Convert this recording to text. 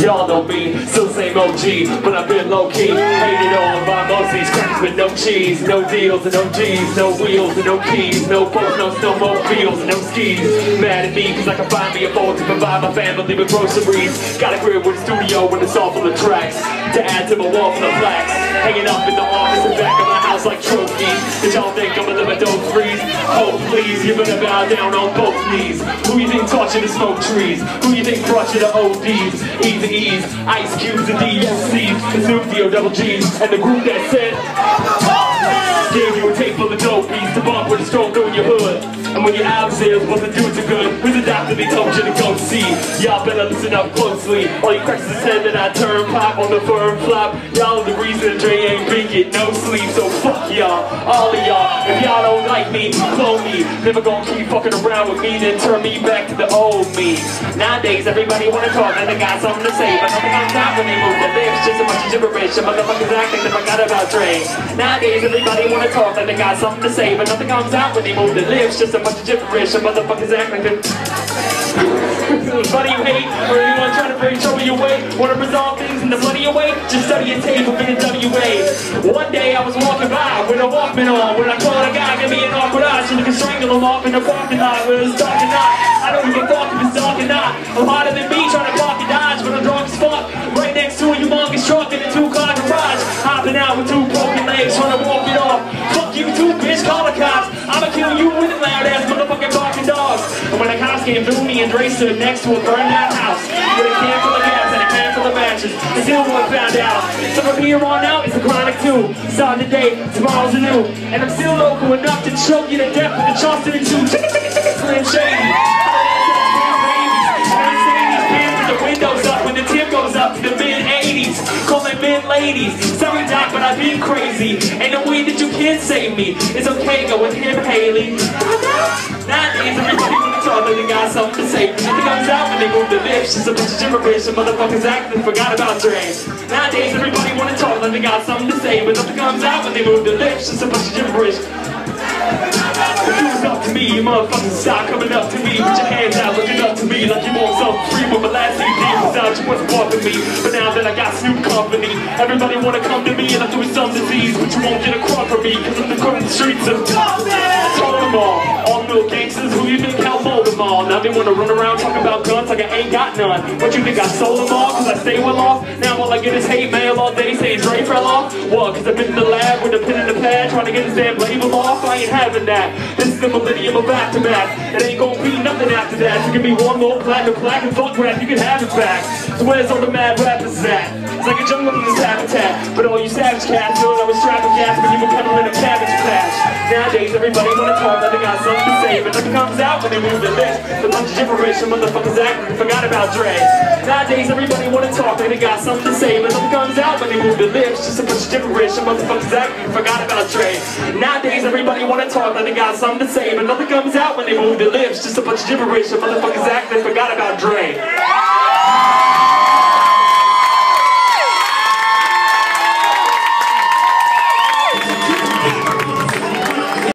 Y'all know me, still same OG, but I've been low key. Hated on by most these crackers with no cheese, no deals and no G's, no wheels and no keys, no boats, no snowmobiles and no skis. Mad at me cause I can find me a boat to provide my family with groceries. Got a crib with a studio when it's all full of tracks to add to my wall full of plaques. Hanging up in the office and back of my house like trophies. Did y'all think I'm a dope freeze? Oh please, you better bow down on both knees. Who you think taught you to smoke trees? Who you think brought you to ODs? Eazy-E's, Ice Cubes, and DOCs, and Snoop D-O double G's, and the group that said, Gave you a tape full of dope beats to bump with a stroke through your hood. And when your album sales wasn't doing too good, who's the doctor they told you to? Y'all better listen up closely. All you cracks is said that I turn pop on the firm flop. Y'all the reason Dre ain't been get no sleep. So fuck y'all, all of y'all. If y'all don't like me, clone me. Never gonna keep fucking around with me, then turn me back to the old me. Nowadays, everybody wanna talk and they got something to say, but nothing comes out their lips. Of gibberish. And motherfuckers acting they forgot about Dre. Nowadays, everybody wanna talk and they got something to say, but nothing comes out when they move their lips. Just a bunch of gibberish. And motherfuckers act like they Buddy you hate, or trying to try to bring trouble your way Wanna resolve things in the bloody way? Just study a tape of NWA One day I was walking by with a Walkman on When I called a guy, give me an awkward eye So you can strangle him off in the parking lot Where it's dark and not I don't a fuck if it's dark or not I'm harder than me trying to block and dodge When I'm drunk as fuck The me and Dre stood next to a burned out house With a can full of gas and a can full of matches still one found out So from here on out it's a chronic too Starting today, tomorrow's a new And I'm still local enough to choke you to death with the Charleston and two Slim Shady the the windows up when the tip goes up to the mid 80s. Calling men ladies. Sorry, Doc, but I've been crazy. Ain't no way that you can save me. It's okay, go with him, Hailie. Talk, they got something to say. Nothing comes out when they move their lips. Just a bunch of gibberish and motherfuckers acting forgot about Dre. Nowadays, everybody wanna talk, but they got something to say. But nothing comes out when they move their lips. Just a bunch of gibberish. You was up to me, you motherfuckers stop coming up to me. Put your hands out, looking up to me like you want something free. When my last CD was out, you wasn't walking me. But now that I got Snoop company, everybody wanna come to me and I'm doing some disease. But you won't get a crumb from me, cause I'm the current streets of Told them all, all little gangsters, who you think Now they wanna run around talking about guns like I ain't got none. What you think I sold them all, cause I stay well off? Now all I get is hate mail all day saying Dre fell off. What, cause I've been in the lab with a pen and a pad trying to get this damn label off? I ain't having that. The millennium of aftermath. It ain't gonna be nothing after that. You give me one more platinum plaque and fuck rap, you can have it back. So where's all the mad rappers at? It's like a jungle in this habitat. But all you savage cats know I was strapping gas when you were peddling a cabbage patch. Nowadays everybody wanna talk like they got something to say, but nothing comes out when they move their lips. The bunch of gibberish and motherfuckers acting forgot about Dre. Nowadays everybody wanna talk like they got something to say, but nothing comes out when they move their lips. Just a bunch of gibberish and motherfuckers acting forgot about Dre. Nowadays everybody wanna talk like they got something to say, but nothing comes out when they move their lips. Just a bunch of gibberish, The motherfuckers act they forgot about Dre.